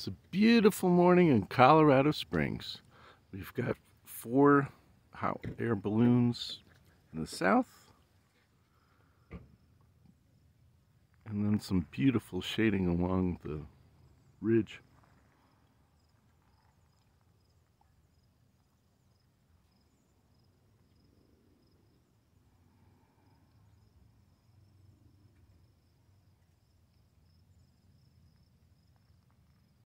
It's a beautiful morning in Colorado Springs. We've got four hot air balloons in the south. And then some beautiful shading along the ridge.